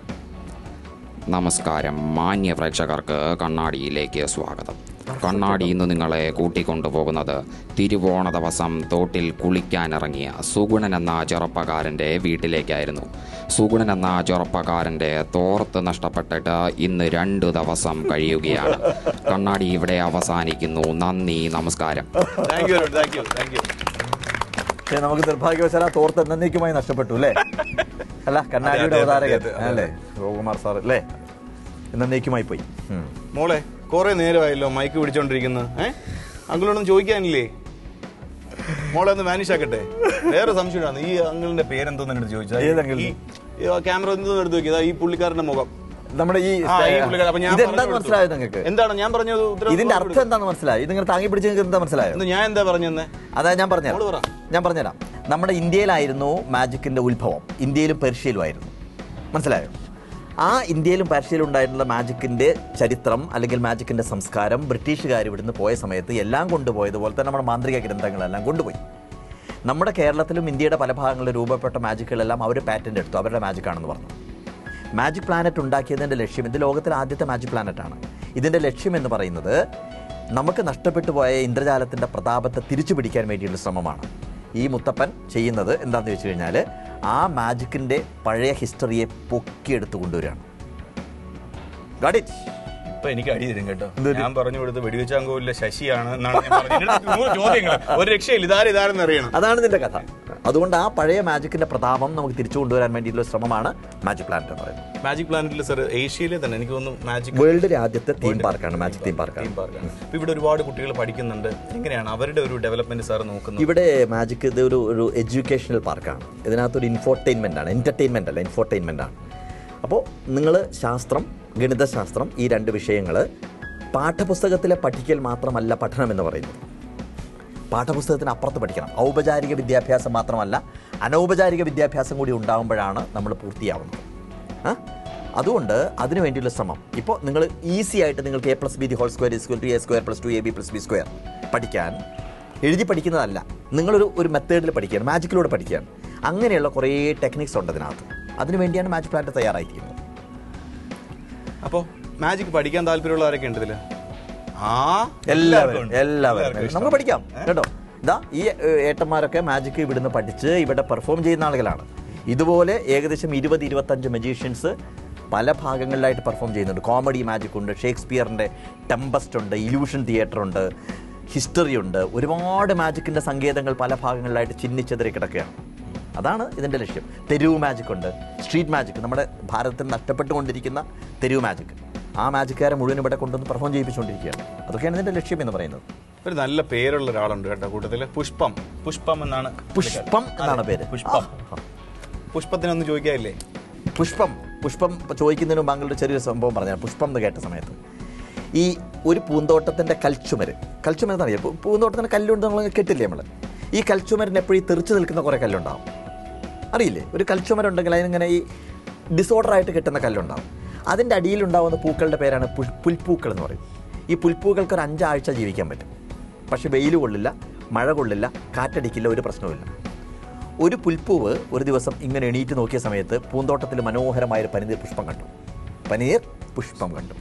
നമസ്കാരം. മാന്യ പ്രേക്ഷകർക്ക് കണ്ണാടിയിലേക്ക് സ്വാഗതം. കണ്ണാടി ഇന്ന് നിങ്ങളെ കൂട്ടിക്കൊണ്ടുപോകുന്നത് തിരുവോണ ദിവസം തോട്ടിൽ കുളിക്കാനിറങ്ങിയ സുഗുണൻ എന്ന ചെറുപ്പക്കാരന്റെ വീട്ടിലേക്കായിരുന്നു. സുഗുണൻ എന്ന ചെറുപ്പക്കാരന്റെ തോർത്ത് നഷ്ടപ്പെട്ടിട്ട് ഇന്ന് രണ്ട് ദിവസം കഴിയുകയാണ്. കണ്ണാടി ഇവിടെ അവസാനിക്കുന്നു. നന്ദി നമസ്കാരം. Thank you thank you thank you പക്ഷേ നമുക്ക് നിർഭാഗ്യവശാൽ ആ തോർത്ത് എന്നേക്കുമായി നഷ്ടപ്പെട്ടു അല്ലേ? അല്ല കണ്ണാടിയുടെ അവതാരകൻ അല്ലേ? ഗോകുമാർ സാർ അല്ലേ? എന്നേക്കുമായി പോയി. മോളെ കുറെ നേരമായല്ലോ മൈക്ക് പിടിച്ചോണ്ടിരിക്കുന്നത് ഏഹ് അങ്കിളോടൊന്നും ചോദിക്കാനില്ലേ? മോളെ ഒന്ന് വാനിഷ് ആക്കട്ടെ. വേറെ സംശയമാണ് ഈ അങ്കിളിന്റെ പേരെന്തോന്ന് ചോദിച്ചാൽ ഈ ക്യാമറ എന്തോ എടുത്ത് നോക്കിയതാ ഈ പുള്ളിക്കാരന്റെ മുഖം. നമ്മുടെ ഈ ഇതെന്താന്ന് മനസ്സിലായത് നിങ്ങൾക്ക്? എന്താണ്? ഞാൻ പറഞ്ഞത് ഇതിന്റെ അർത്ഥം എന്താണെന്ന് മനസ്സിലായി? ഇത് നിങ്ങൾ താങ്ങി പിടിച്ച് നിങ്ങൾക്ക് എന്താ മനസ്സിലായത് ഞാൻ എന്താ പറഞ്ഞത് അതാ ഞാൻ പറഞ്ഞു ഞാൻ പറഞ്ഞുതരാം. നമ്മുടെ ഇന്ത്യയിലായിരുന്നു മാജിക്കിന്റെ ഉത്ഭവം. ഇന്ത്യയിലും പേർഷ്യയിലും ആയിരുന്നു മനസ്സിലായോ? ആ ഇന്ത്യയിലും പേർഷ്യയിലും ഉണ്ടായിരുന്ന മാജിക്കിന്റെ ചരിത്രം അല്ലെങ്കിൽ മാജിക്കിന്റെ സംസ്കാരം ബ്രിട്ടീഷുകാർ ഇവിടുന്ന് പോയ സമയത്ത് എല്ലാം കൊണ്ടുപോയതുപോലെ തന്നെ നമ്മുടെ മാന്ത്രിക ഗ്രന്ഥങ്ങളെല്ലാം കൊണ്ടുപോയി. നമ്മുടെ കേരളത്തിലും ഇന്ത്യയുടെ പല ഭാഗങ്ങളിലും രൂപപ്പെട്ട മാജിക്കുകളെല്ലാം അവർ പാറ്റന്റ് എടുത്തു. അവരുടെ മാജിക്കാണെന്ന് പറഞ്ഞു. മാജിക് പ്ലാനറ്റ് ഉണ്ടാക്കിയതിന്റെ ലക്ഷ്യം. ഇത് ലോകത്തിലെ ആദ്യത്തെ മാജിക് പ്ലാനറ്റാണ് ഇതിന്റെ ലക്ഷ്യം എന്ന് പറയുന്നത് നമുക്ക് നഷ്ടപ്പെട്ടു പോയ ഇന്ദ്രജാലത്തിന്റെ പ്രതാപത്തെ തിരിച്ചു പിടിക്കാൻ വേണ്ടിയുള്ള ശ്രമമാണ്. ഈ മുത്തപ്പൻ ചെയ്യുന്നത് എന്താണെന്ന് വെച്ച് കഴിഞ്ഞാൽ ആ മാജിക്കിന്റെ പഴയ ഹിസ്റ്ററിയെ പൊക്കിയെടുത്ത് കൊണ്ടുവരികയാണ് Got ഇപ്പൊ എനിക്ക് അടി തരും കേട്ടോ? ഞാൻ പറഞ്ഞു കൊടുത്ത് വെടിവെച്ചാങ്കോലിലെ ശശിയാണ് എന്നാണ് ഞാൻ പറഞ്ഞത്. ഇതിന്റെ അടുത്ത് നൂറ് ചോദ്യങ്ങൾ. ഒരു രക്ഷയില്ല. ഇതാരും ഇതാരെന്ന് അറിയണം. അതാണ് നിന്റെ കഥ. അതുകൊണ്ട് ആ പഴയ മാജിക്കിന്റെ പ്രതാപം നമുക്ക് തിരിച്ചു കൊണ്ടുവരാൻ വേണ്ടിയിട്ടുള്ള ശ്രമമാണ് മാജിക് പ്ലാനറ്റ് എന്ന് പറയുന്നത്. മാജിക് പ്ലാനറ്റിൽ സർ ഏഷ്യയിലെ തന്നെ എനിക്ക് തോന്നുന്നു മാജിക് വേൾഡിലെ ആദ്യത്തെ തീം പാർക്കാണ് മാജിക് തീം പാർക്കാണ് തീം പാർക്കാണ് ഇപ്പൊ ഇവിടെ ഒരുപാട് കുട്ടികൾ പഠിക്കുന്നുണ്ട്. എങ്ങനെയാണ് അവരുടെ ഒരു ഡെവലപ്മെന്റ് സാർ നോക്കുന്നത്? ഇവിടെ മാജിക് ഇത് ഒരു ഒരു എഡ്യൂക്കേഷണൽ പാർക്കാണ് ഇതിനകത്തൊരു ഇൻഫോർടൈൻമെന്റ് ആണ്. എന്റർടൈൻമെന്റ് അല്ല ഇൻഫോർടൈൻമെന്റ് ആണ്. അപ്പോൾ നിങ്ങൾ ശാസ്ത്രം ഗണിതശാസ്ത്രം ഈ രണ്ട് വിഷയങ്ങൾ പാഠപുസ്തകത്തിലെ പഠിക്കൽ മാത്രമല്ല പഠനം എന്ന് പറയുന്നത് പാഠപുസ്തകത്തിന് അപ്പുറത്ത് പഠിക്കണം. ഔപചാരിക വിദ്യാഭ്യാസം മാത്രമല്ല അനൗപചാരിക വിദ്യാഭ്യാസം കൂടി ഉണ്ടാകുമ്പോഴാണ് നമ്മൾ പൂർത്തിയാവുന്നത്? അതുകൊണ്ട് അതിനു വേണ്ടിയുള്ള ശ്രമം. ഇപ്പോൾ നിങ്ങൾ ഈസി ആയിട്ട് നിങ്ങൾക്ക് A plus B the whole square is equal to A square plus two A B plus B square പഠിക്കാൻ എഴുതി പഠിക്കുന്നതല്ല. നിങ്ങളൊരു ഒരു മെത്തേഡിൽ പഠിക്കുകയാണ് മാജിക്കിലൂടെ പഠിക്കുകയാണ്. അങ്ങനെയുള്ള കുറേ ടെക്നിക്സ് ഉണ്ട് അതിനകത്ത്. അതിനു വേണ്ടിയാണ് മാജിക് പ്ലാന്റ് തയ്യാറായിരിക്കുന്നത് അപ്പോ മാജിക് പഠിക്കാൻ താല്പര്യമുള്ളവരൊക്കെ ഉണ്ട് ഇതിൽ? ആ എല്ലാവരും. എല്ലാവരും. നമുക്ക് പഠിക്കാം കേട്ടോ. ഇതാ ഈ ഏട്ടന്മാരൊക്കെ മാജിക് ഇവിടുന്ന് പഠിച്ച് ഇവിടെ പെർഫോം ചെയ്യുന്ന ആളുകളാണ്. ഇതുപോലെ ഏകദേശം ഇരുപത് ഇരുപത്തഞ്ച് മജീഷ്യൻസ് പല ഭാഗങ്ങളിലായിട്ട് പെർഫോം ചെയ്യുന്നുണ്ട്. കോമഡി മാജിക് ഉണ്ട് ഷേക്സ്പിയറിന്റെ ടെമ്പസ്റ്റ് ഉണ്ട് ഇലൂഷൻ തിയേറ്റർ ഉണ്ട് ഹിസ്റ്ററി ഉണ്ട്. ഒരുപാട് മാജിക്കിന്റെ സങ്കേതങ്ങൾ പല ഭാഗങ്ങളിലായിട്ട് ചിഹ്നിച്ചെതിരെ കിടക്കുകയാണ്. അതാണ് ഇതിന്റെ ലക്ഷ്യം. തെരുവ് മാജിക് ഉണ്ട്. സ്ട്രീറ്റ് മാജിക് നമ്മുടെ ഭാരതത്തിൽ നഷ്ടപ്പെട്ടുകൊണ്ടിരിക്കുന്ന തെരുവ് മാജിക് ആ മാജിക്കാരെ മുഴുവൻ ഇവിടെ കൊണ്ടുവന്ന് പെർഫോം ചെയ്യിപ്പിച്ചുകൊണ്ടിരിക്കുകയാണ്. അതൊക്കെയാണ് ഇതിന്റെ ലക്ഷ്യം എന്ന് പറയുന്നത്. ഒരു നല്ല പേരുള്ള ഒരാളുണ്ട് കേട്ടോ കൂട്ടത്തിൽ. പുഷ്പം. പുഷ്പം എന്നാണ് പുഷ്പം എന്നാണ് പേര്. പുഷ്പം. പുഷ്പത്തിനൊന്ന് ചോദിക്കാനില്ലേ പുഷ്പം. പുഷ്പം ചോദിക്കുന്നതിന് മുമ്പ് അങ്ങനെ ചെറിയൊരു സംഭവം പറഞ്ഞു പുഷ്പം എന്ന് കേട്ട സമയത്ത്. ഈ ഒരു പൂന്തോട്ടത്തിന്റെ കൽച്ചുമര്. കൽച്ചുമര് എന്നറിയാം. പൂ- പൂന്തോട്ടത്തിന്റെ കല്ലുണ്ട് നമ്മൾ കെട്ടില്ലേ നമ്മൾ ഈ കൽച്ചുമരിന് എപ്പോഴും തെറിച്ച് നിൽക്കുന്ന കുറേ കല്ലുണ്ടാവും. അറിയില്ലേ? ഒരു കൽച്ചുമരുണ്ടെങ്കിൽ അതിനിങ്ങനെ ഈ ഡിസോർഡർ ആയിട്ട് കിട്ടുന്ന കല്ലുണ്ടാവും. അതിന്റെ അടിയിലുണ്ടാവുന്ന പൂക്കളുടെ പേരാണ് പുൽ പുൽപ്പൂക്കൾ എന്ന് പറയും. ഈ പുൽപ്പൂക്കൾക്ക് ഒരു അഞ്ചാഴ്ച ജീവിക്കാൻ പറ്റും. പക്ഷേ വെയിൽ കൊള്ളില്ല മഴ കൊള്ളില്ല കാറ്റടിക്കില്ല ഒരു പ്രശ്നവുമില്ല. ഒരു പുൽപ്പൂവ് ഒരു ദിവസം ഇങ്ങനെ എണീറ്റ് നോക്കിയ സമയത്ത് പൂന്തോട്ടത്തിൽ മനോഹരമായൊരു പനിനീർ പുഷ്പം കണ്ടു. പനീർ പുഷ്പം കണ്ടു.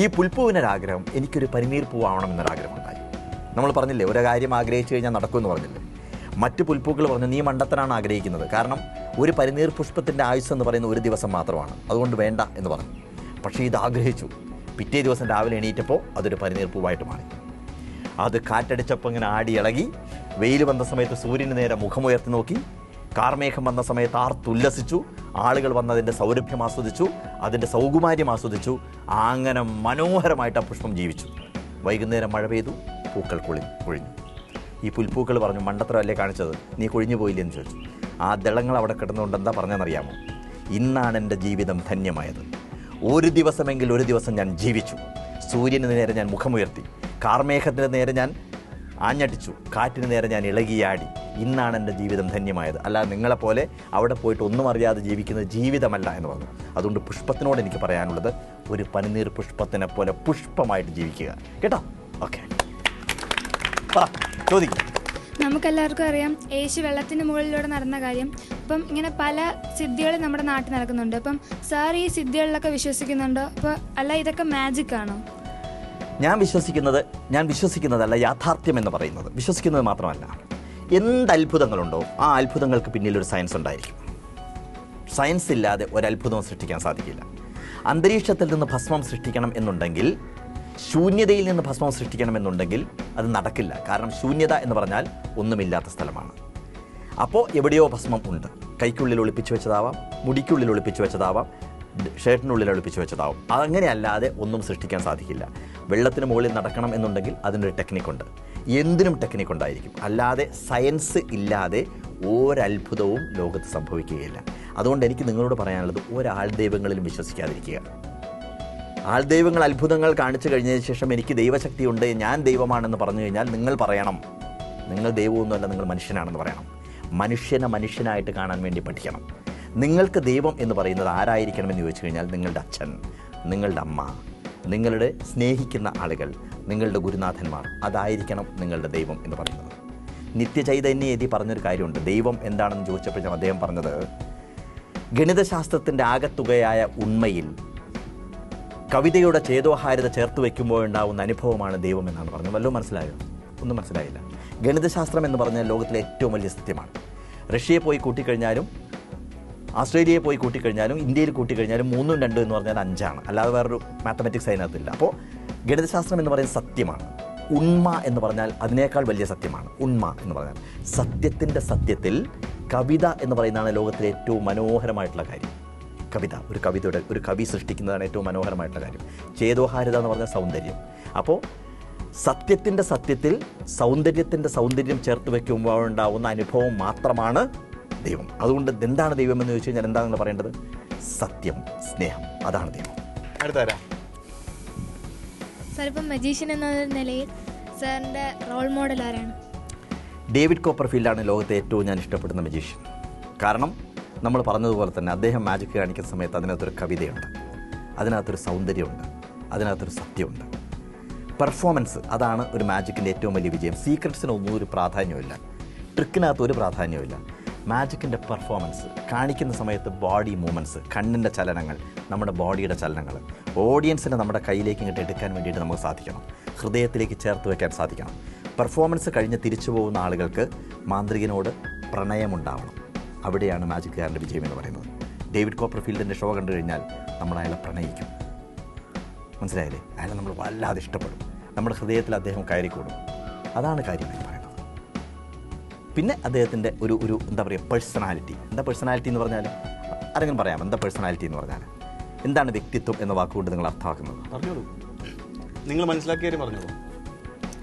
ഈ പുൽപ്പൂവിനൊരാഗ്രഹം എനിക്കൊരു പനിനീർ പൂവാവണം എന്നൊരാഗ്രഹം ഉണ്ടായി നമ്മൾ പറഞ്ഞില്ലേ ഒരു കാര്യം ആഗ്രഹിച്ചു കഴിഞ്ഞാൽ നടക്കുമെന്ന് പറഞ്ഞില്ലേ? മറ്റു പുൽപ്പൂക്കൾ പറഞ്ഞു നീ മണ്ടത്തനാണ് ആഗ്രഹിക്കുന്നത്. കാരണം ഒരു പരിനീർ പുഷ്പത്തിന്റെ ആയുസ് എന്ന് പറയുന്ന ഒരു ദിവസം മാത്രമാണ്. അതുകൊണ്ട് വേണ്ട എന്ന് പറഞ്ഞു. പക്ഷേ ഇത് ആഗ്രഹിച്ചു. പിറ്റേ ദിവസം രാവിലെ എണീറ്റപ്പോൾ അതൊരു പരിനീർ പൂവായിട്ട് മാറി. അത് കാറ്റടിച്ചപ്പോൾ ഇങ്ങനെ ആടി ഇളകി വെയിൽ വന്ന സമയത്ത് സൂര്യന് നേരെ മുഖമുയർത്തി നോക്കി കാർമേഘം വന്ന സമയത്ത് ആർത്തുല്ലസിച്ചു ആളുകൾ വന്നതിന്റെ സൗരഭ്യം ആസ്വദിച്ചു അതിന്റെ സൗകുമാര്യം ആസ്വദിച്ചു അങ്ങനെ മനോഹരമായിട്ട് ആ പുഷ്പം ജീവിച്ചു. വൈകുന്നേരം മഴ പെയ്തു പൂക്കൾ കൊളി കൊഴിഞ്ഞു. ഈ പുൽപ്പൂക്കൾ പറഞ്ഞു മണ്ടത്തരമല്ലേ കാണിച്ചത്? നീ കൊഴിഞ്ഞു പോയില്ലേ? എന്ന് ചോദിച്ചു. ആ ദളങ്ങൾ അവിടെ കിടന്നുകൊണ്ട് എന്താ പറഞ്ഞെന്നറിയാമോ? ഇന്നാണ് എന്റെ ജീവിതം ധന്യമായത്. ഒരു ദിവസമെങ്കിൽ ഒരു ദിവസം ഞാൻ ജീവിച്ചു. സൂര്യന് നേരെ ഞാൻ മുഖമുയർത്തി. കാർമേഘത്തിന് നേരെ ഞാൻ ആഞ്ഞടിച്ചു. കാറ്റിന് നേരെ ഞാൻ ഇളകിയാടി. ഇന്നാണ് എന്റെ ജീവിതം ധന്യമായത്. അല്ലാതെ നിങ്ങളെപ്പോലെ അവിടെ പോയിട്ട് ഒന്നും അറിയാതെ ജീവിക്കുന്നത് ജീവിതമല്ല എന്ന് പറഞ്ഞു. അതുകൊണ്ട് പുഷ്പത്തിനോട് എനിക്ക് പറയാനുള്ളത് ഒരു പനിനീർ പുഷ്പത്തിനെ പോലെ പുഷ്പമായിട്ട് ജീവിക്കുക. കേട്ടോ? ഓക്കെ. ചോദിക്കും. നമുക്കെല്ലാവർക്കും അറിയാം യേശു വെള്ളത്തിന് മുകളിലൂടെ നടന്ന കാര്യം. അപ്പം ഇങ്ങനെ പല സിദ്ധികളും നമ്മുടെ നാട്ടിൽ നടക്കുന്നുണ്ട്. അപ്പം സാർ ഈ സിദ്ധികളിലൊക്കെ വിശ്വസിക്കുന്നുണ്ടോ? അപ്പോൾ അല്ല ഇതൊക്കെ മാജിക് ആണോ? ഞാൻ വിശ്വസിക്കുന്നത് ഞാൻ വിശ്വസിക്കുന്നതല്ല യാഥാർത്ഥ്യം എന്ന് പറയുന്നത്. വിശ്വസിക്കുന്നത് മാത്രമല്ല എന്ത് അത്ഭുതങ്ങളുണ്ടോ ആ അത്ഭുതങ്ങൾക്ക് പിന്നിലൊരു സയൻസ് ഉണ്ടായിരിക്കും. സയൻസ് ഇല്ലാതെ ഒരത്ഭുതവും സൃഷ്ടിക്കാൻ സാധിക്കില്ല. അന്തരീക്ഷത്തിൽ നിന്ന് ഭസ്മം സൃഷ്ടിക്കണം എന്നുണ്ടെങ്കിൽ ശൂന്യതയിൽ നിന്ന് ഭസ്മം സൃഷ്ടിക്കണമെന്നുണ്ടെങ്കിൽ അത് നടക്കില്ല. കാരണം ശൂന്യത എന്ന് പറഞ്ഞാൽ ഒന്നുമില്ലാത്ത സ്ഥലമാണ്. അപ്പോൾ എവിടെയോ ഭസ്മം ഉണ്ട്. കൈക്കുള്ളിൽ ഒളിപ്പിച്ചു വെച്ചതാവാം മുടിക്കുള്ളിൽ ഒളിപ്പിച്ചു വെച്ചതാവാം ഷർട്ടിനുള്ളിൽ ഒളിപ്പിച്ചു വെച്ചതാവും. അതങ്ങനെയല്ലാതെ ഒന്നും സൃഷ്ടിക്കാൻ സാധിക്കില്ല. വെള്ളത്തിന് മുകളിൽ നടക്കണം എന്നുണ്ടെങ്കിൽ അതിനൊരു ടെക്നിക്കുണ്ട് എന്തിനും ടെക്നിക്ക് ഉണ്ടായിരിക്കും. അല്ലാതെ സയൻസ് ഇല്ലാതെ ഒരത്ഭുതവും ലോകത്ത് സംഭവിക്കുകയില്ല. അതുകൊണ്ട് എനിക്ക് നിങ്ങളോട് പറയാനുള്ളത് ഒരാൾ ദൈവങ്ങളിലും വിശ്വസിക്കാതിരിക്കുക. ആൾ ദൈവങ്ങൾ അത്ഭുതങ്ങൾ കാണിച്ചു കഴിഞ്ഞതിന് ശേഷം എനിക്ക് ദൈവശക്തിയുണ്ട് ഞാൻ ദൈവമാണെന്ന് പറഞ്ഞു കഴിഞ്ഞാൽ നിങ്ങൾ പറയണം. നിങ്ങൾ ദൈവമൊന്നുമല്ല നിങ്ങൾ മനുഷ്യനാണെന്ന് പറയണം. മനുഷ്യനെ മനുഷ്യനായിട്ട് കാണാൻ വേണ്ടി പഠിക്കണം. നിങ്ങൾക്ക് ദൈവം എന്ന് പറയുന്നത് ആരായിരിക്കണമെന്ന് ചോദിച്ചു കഴിഞ്ഞാൽ നിങ്ങളുടെ അച്ഛൻ നിങ്ങളുടെ അമ്മ നിങ്ങളുടെ സ്നേഹിക്കുന്ന ആളുകൾ നിങ്ങളുടെ ഗുരുനാഥന്മാർ അതായിരിക്കണം നിങ്ങളുടെ ദൈവം എന്ന് പറയുന്നത്. നിത്യചൈതന്യ എതി പറഞ്ഞൊരു കാര്യമുണ്ട് ദൈവം എന്താണെന്ന് ചോദിച്ചപ്പോഴും അദ്ദേഹം പറഞ്ഞത് ഗണിതശാസ്ത്രത്തിന്റെ ആകത്തുകയായ ഉണ്മയിൽ കവിതയുടെ ചേതോഹാരിത ചേർത്ത് വെക്കുമ്പോൾ ഉണ്ടാകുന്ന അനുഭവമാണ് ദൈവം എന്നാണ് പറഞ്ഞത്. വല്ലതും മനസ്സിലായോ? ഒന്നും മനസ്സിലായില്ല. ഗണിതശാസ്ത്രം എന്ന് പറഞ്ഞാൽ ലോകത്തിലെ ഏറ്റവും വലിയ സത്യമാണ്. റഷ്യയെ പോയി കൂട്ടിക്കഴിഞ്ഞാലും ആസ്ട്രേലിയയെ പോയി കൂട്ടിക്കഴിഞ്ഞാലും ഇന്ത്യയിൽ കൂട്ടിക്കഴിഞ്ഞാലും മൂന്നും രണ്ടും എന്ന് പറഞ്ഞാൽ അഞ്ചാണ്. അല്ലാതെ വേറൊരു മാത്തമെറ്റിക്സ് അതിനകത്തില്ല. അപ്പോൾ ഗണിതശാസ്ത്രം എന്ന് പറയുന്നത് സത്യമാണ്. ഉണ്മ എന്ന് പറഞ്ഞാൽ അതിനേക്കാൾ വലിയ സത്യമാണ്. ഉണ്മ എന്ന് പറഞ്ഞാൽ സത്യത്തിന്റെ സത്യത്തിൽ കവിത എന്ന് പറയുന്നതാണ് ലോകത്തിലെ ഏറ്റവും മനോഹരമായിട്ടുള്ള കാര്യം. കവിത ഒരു കവിതയുടെ ഒരു കവി സൃഷ്ടിക്കുന്നതാണ് ഏറ്റവും മനോഹരമായിട്ടുള്ള കാര്യം. ചേതോഹാരിത എന്ന് പറഞ്ഞ സൗന്ദര്യം. അപ്പോൾ സത്യത്തിന്റെ സത്യത്തിൽ സൗന്ദര്യത്തിന്റെ സൗന്ദര്യം ചേർത്ത് വയ്ക്കുമ്പോൾ ഉണ്ടാവുന്ന അനുഭവം മാത്രമാണ് ദൈവം. അതുകൊണ്ട് എന്താണ് ദൈവം എന്ന് ചോദിച്ചു കഴിഞ്ഞാൽ എന്താണ് നിങ്ങൾ പറയേണ്ടത്? സത്യം സ്നേഹം അതാണ് ദൈവം. അടുത്താരാ? സാർ ഇപ്പം മജീഷ്യൻ എന്ന നിലയിൽ സാറിന്റെ റോൾ മോഡൽ ആരാണ്? ഡേവിഡ് കോപ്പർഫീൽഡാണ് ലോകത്തെ ഏറ്റവും ഞാൻ ഇഷ്ടപ്പെടുന്ന മജീഷ്യൻ. കാരണം നമ്മൾ പറഞ്ഞതുപോലെ തന്നെ അദ്ദേഹം മാജിക് കാണിക്കുന്ന സമയത്ത് അതിനകത്തൊരു കവിതയുണ്ട്. അതിനകത്തൊരു സൗന്ദര്യമുണ്ട്. അതിനകത്തൊരു സത്യമുണ്ട്. പെർഫോമൻസ് അതാണ് ഒരു മാജിക്കിന്റെ ഏറ്റവും വലിയ വിജയം. സീക്രട്സിനൊന്നും ഒരു പ്രാധാന്യമില്ല ട്രിക്കിനകത്ത് ഒരു പ്രാധാന്യമില്ല മാജിക്കിന്റെ പെർഫോമൻസ് കാണിക്കുന്ന സമയത്ത് ബോഡി മൂവ്മെന്റ്സ് കണ്ണിന്റെ ചലനങ്ങൾ നമ്മുടെ ബോഡിയുടെ ചലനങ്ങൾ ഓഡിയൻസിനെ നമ്മുടെ കയ്യിലേക്ക് ഇങ്ങോട്ട് എടുക്കാൻ വേണ്ടിയിട്ട് നമുക്ക് സാധിക്കണം. ഹൃദയത്തിലേക്ക് ചേർത്ത് വയ്ക്കാൻ സാധിക്കണം. പെർഫോമൻസ് കഴിഞ്ഞ് തിരിച്ചു പോകുന്ന ആളുകൾക്ക് മാന്ത്രികനോട് പ്രണയമുണ്ടാവണം. അവിടെയാണ് മാജിക്കുകാരന്റെ വിജയം എന്ന് പറയുന്നത്. ഡേവിഡ് കോപ്പർഫീൽഡിന്റെ ഷോ കണ്ടു കഴിഞ്ഞാൽ നമ്മൾ അയാളെ പ്രണയിക്കും. മനസ്സിലായില്ലേ? അയാളെ നമ്മൾ വല്ലാതെ ഇഷ്ടപ്പെടും. നമ്മുടെ ഹൃദയത്തിൽ അദ്ദേഹം കയറിക്കൂടും. അതാണ് കാര്യം എന്ന് പറയുന്നത്. പിന്നെ അദ്ദേഹത്തിന്റെ ഒരു ഒരു എന്താ പറയുക പേഴ്സണാലിറ്റി എന്താ പേഴ്സണാലിറ്റി എന്ന് പറഞ്ഞാൽ ആരെങ്കിലും പറയാം എന്താ പേഴ്സണാലിറ്റി എന്ന് പറഞ്ഞാൽ എന്താണ് വ്യക്തിത്വം എന്ന വാക്കുകൊണ്ട് നിങ്ങൾ അർത്ഥമാക്കുന്നത്? പറഞ്ഞോളൂ. നിങ്ങൾ മനസ്സിലാക്കിയ കാര്യം പറഞ്ഞോളൂ.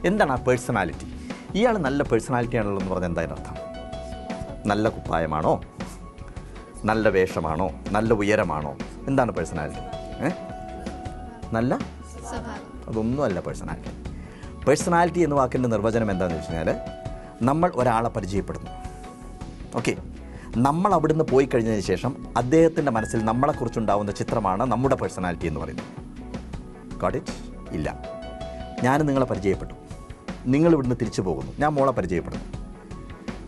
എന്താണ് ആ പേഴ്സണാലിറ്റി ഇയാൾ നല്ല പേഴ്സണാലിറ്റി ആണല്ലോ എന്ന് പറഞ്ഞാൽ എന്തായാലും അർത്ഥം നല്ല കുപ്പായമാണോ? നല്ല വേഷമാണോ? നല്ല ഉയരമാണോ? എന്താണ് പേഴ്സണാലിറ്റി ഏ? നല്ല? അതൊന്നുമല്ല പേഴ്സണാലിറ്റി പേഴ്സണാലിറ്റി എന്ന വാക്കിന്റെ നിർവചനം എന്താണെന്ന് വെച്ച് കഴിഞ്ഞാൽ നമ്മൾ ഒരാളെ പരിചയപ്പെടുന്നു ഓക്കെ നമ്മൾ അവിടുന്ന് പോയി കഴിഞ്ഞതിന് ശേഷം അദ്ദേഹത്തിന്റെ മനസ്സിൽ നമ്മളെക്കുറിച്ചുണ്ടാവുന്ന ചിത്രമാണ് നമ്മുടെ പേഴ്സണാലിറ്റി എന്ന് പറയുന്നത്. ഗോട്ട് ഇറ്റ് ഇല്ല. ഞാൻ നിങ്ങളെ പരിചയപ്പെട്ടു. നിങ്ങൾ ഇവിടുന്ന് തിരിച്ചു പോകുന്നു. ഞാൻ മോളെ പരിചയപ്പെടുന്നു.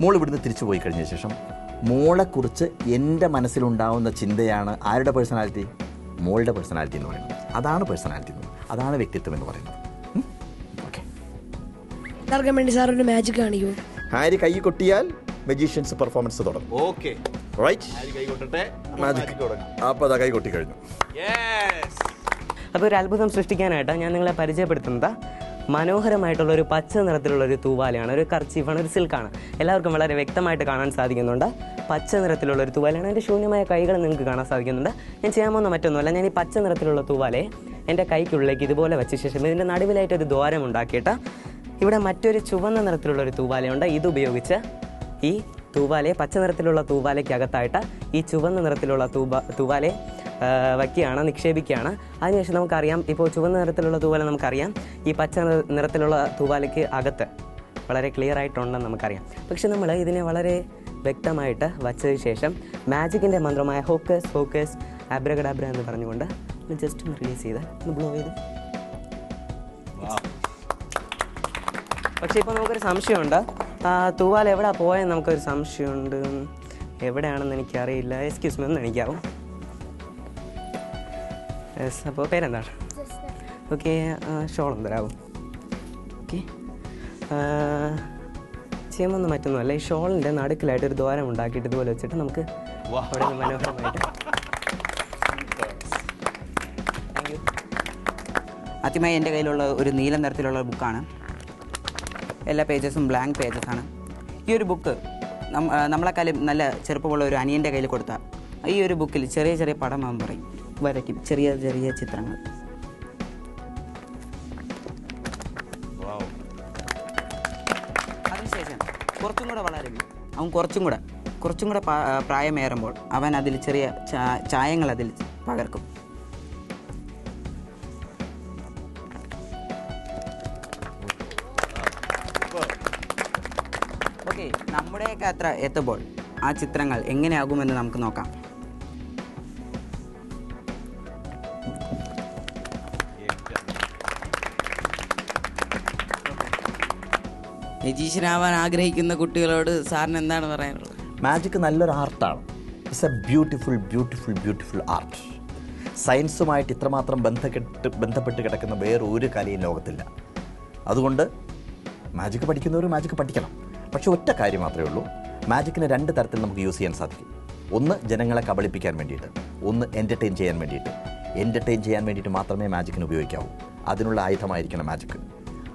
മോൾ ഇവിടുന്ന് തിരിച്ചു പോയി കഴിഞ്ഞ ശേഷം മോളെക്കുറിച്ച് എന്റെ മനസ്സിലുണ്ടാവുന്ന ചിന്തയാണ് ആരുടെ പേഴ്സണാലിറ്റി മോളുടെ പേഴ്സണാലിറ്റി എന്ന് പറയുന്നത്. അതാണ് പേഴ്സണാലിറ്റി എന്ന് പറയുന്നത്. അതാണ് വ്യക്തിത്വം എന്ന് പറയുന്നത്. ഓക്കെ. ഇതാർക്കാൻ വേണ്ടി സാർ ഒരു മാജിക് കാണിക്കൂ ആര് കൈ കൊട്ടിയാൽ മജീഷ്യൻസ് പെർഫോമൻസ് തുടങ്ങും. ഓക്കെ. റൈറ്റ് മാജിക് അപ്പോൾ അതാ കൈ കൊട്ടി കഴിഞ്ഞു. അപ്പോൾ ഒരു അത്ഭുതം സൃഷ്ടിക്കാനായിട്ട് ഞാൻ നിങ്ങളെ പരിചയപ്പെടുത്തുന്നത്. മനോഹരമായിട്ടുള്ള ഒരു പച്ച നിറത്തിലുള്ള ഒരു തൂവാലയാണ് ഒരു കർച്ചീഫാണ് ഒരു സിൽക്കാണ്. എല്ലാവർക്കും വളരെ വ്യക്തമായിട്ട് കാണാൻ സാധിക്കുന്നുണ്ട്. പച്ച നിറത്തിലുള്ള ഒരു തൂവാലയാണ്. എന്റെ ശൂന്യമായ കൈകൾ നിങ്ങൾക്ക് കാണാൻ സാധിക്കുന്നുണ്ട്. ഞാൻ ചെയ്യാൻ പോകുന്ന മറ്റൊന്നുമല്ല ഞാൻ ഈ പച്ച നിറത്തിലുള്ള തൂവാലയെ എന്റെ കൈക്കുള്ളിലേക്ക് ഇതുപോലെ വെച്ച ശേഷം ഇതിന്റെ നടുവിലായിട്ട് ഒരു ദ്വാരം ഉണ്ടാക്കിയിട്ട് ഇവിടെ മറ്റൊരു ചുവന്ന നിറത്തിലുള്ള ഒരു തൂവാലയുണ്ട്. ഇത് ഉപയോഗിച്ച് ഈ തൂവാലയെ പച്ച നിറത്തിലുള്ള തൂവാലയ്ക്കകത്തായിട്ട് ഈ ചുവന്ന നിറത്തിലുള്ള തൂവ തൂവാലയെ വയ്ക്കുകയാണ് നിക്ഷേപിക്കുകയാണ്. അതിനുശേഷം നമുക്കറിയാം ഇപ്പോൾ ചുവന്ന നിറത്തിലുള്ള തൂവാല നമുക്കറിയാം. ഈ പച്ച നിറത്തിലുള്ള തൂവാലയ്ക്ക് അകത്ത് വളരെ ക്ലിയർ ആയിട്ടുണ്ടെന്ന് നമുക്കറിയാം. പക്ഷെ നമ്മൾ ഇതിനെ വളരെ വ്യക്തമായിട്ട് വച്ചതിന് ശേഷം മാജിക്കിന്റെ മന്ത്രമായ ഹോക്കസ് ഹോക്കസ് അബ്രഗഡാബ്ര എന്ന് പറഞ്ഞുകൊണ്ട് ജസ്റ്റ് ഒന്ന് റിലീസ് ചെയ്ത് ഒന്ന് ബ്ലോ ചെയ്ത്. പക്ഷേ ഇപ്പോൾ നമുക്കൊരു സംശയമുണ്ട്. ആ, തൂവാല എവിടെ പോയെന്ന് നമുക്കൊരു സംശയമുണ്ട്. എവിടെയാണെന്ന് എനിക്കറിയില്ല. എക്സ്ക്യൂസ് മീ ഒന്ന് എനിക്കാവും യെസ് അപ്പോൾ പേരെന്താണ്? ഓക്കെ ഷോളം തരാവും? ഓക്കെ ചെയ്യുമ്പോൾ മറ്റൊന്നുമല്ല. ഈ ഷോളിന്റെ നടുക്കിലായിട്ട് ഒരു ദ്വാരം ഉണ്ടാക്കിയിട്ട് ഇതുപോലെ വെച്ചിട്ട് നമുക്ക് അവിടെ നിന്ന് മനോഹരമായിട്ട് ആദ്യമായി എന്റെ കയ്യിലുള്ള ഒരു നീല നിറത്തിലുള്ള ബുക്കാണ്. എല്ലാ പേജസും ബ്ലാങ്ക് പേജസ് ആണ്. ഈ ഒരു ബുക്ക് നമ്മളെക്കാളും നല്ല ചെറുപ്പമുള്ള ഒരു അനിയന്റെ കയ്യിൽ കൊടുത്ത ഈ ഒരു ബുക്കിൽ ചെറിയ ചെറിയ പടം അവൻ പറയും വരയ്ക്കും ചെറിയ ചെറിയ ചിത്രങ്ങൾ. അതിനുശേഷം കുറച്ചും കൂടെ വളരും അവൻ കുറച്ചും കൂടെ കുറച്ചും കൂടെ പ്രായമേറുമ്പോൾ അവൻ അതിൽ ചെറിയ ചായങ്ങൾ അതിൽ പകർക്കും. അത്ര എത്തുമ്പോൾ ആ ചിത്രങ്ങൾ എങ്ങനെയാകുമെന്ന് നമുക്ക് നോക്കാം. മജീഷ്യനാവാൻ ആഗ്രഹിക്കുന്ന കുട്ടികളോട് സാറിന് എന്താണ് പറയാനുള്ളത്? മാജിക് നല്ലൊരു ആർട്ടാണ് it's a beautiful beautiful beautiful art സയൻസുമായിട്ട് ഇത്രമാത്രം ബന്ധപ്പെട്ട് ബന്ധപ്പെട്ട് കിടക്കുന്ന വേറെ ഒരു കലയും ലോകത്തില്ല. അതുകൊണ്ട് മാജിക് പഠിക്കുന്നവർ മാജിക് പഠിക്കണം. പക്ഷെ ഒറ്റ കാര്യം മാത്രമേ ഉള്ളൂ. മാജിക്കിനെ രണ്ട് തരത്തിൽ നമുക്ക് യൂസ് ചെയ്യാൻ സാധിക്കും. ഒന്ന് ജനങ്ങളെ കബളിപ്പിക്കാൻ വേണ്ടിയിട്ട് ഒന്ന് എന്റർടൈൻ ചെയ്യാൻ വേണ്ടിയിട്ട്. എന്റർടൈൻ ചെയ്യാൻ വേണ്ടിയിട്ട് മാത്രമേ മാജിക്കിന് ഉപയോഗിക്കാവൂ. അതിനുള്ള ആയുധമായിരിക്കണം മാജിക്ക്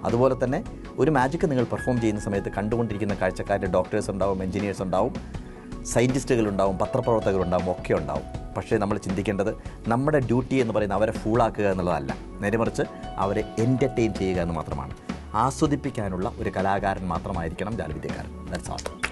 അതുപോലെ തന്നെ ഒരു മാജിക്ക് നിങ്ങൾ പെർഫോം ചെയ്യുന്ന സമയത്ത് കണ്ടുകൊണ്ടിരിക്കുന്ന കാഴ്ചക്കാരുടെ ഡോക്ടേഴ്സ് ഉണ്ടാവും എഞ്ചിനീയേഴ്സ് ഉണ്ടാവും പത്രപ്രവർത്തകർ ഉണ്ടാവും ഒക്കെ ഉണ്ടാവും. പക്ഷേ നമ്മൾ ചിന്തിക്കേണ്ടത് നമ്മുടെ ഡ്യൂട്ടി എന്ന് പറയുന്നത് അവരെ ഫൂളാക്കുക എന്നുള്ളതല്ല. നേരെമറിച്ച് അവരെ എന്റർടൈൻ ചെയ്യുക എന്ന് മാത്രമാണ്. ആസ്വദിപ്പിക്കാനുള്ള ഒരു കലാകാരൻ മാത്രമായിരിക്കണം ജാലവിദ്യക്കാരൻ. ദാറ്റ്സ് ആൾ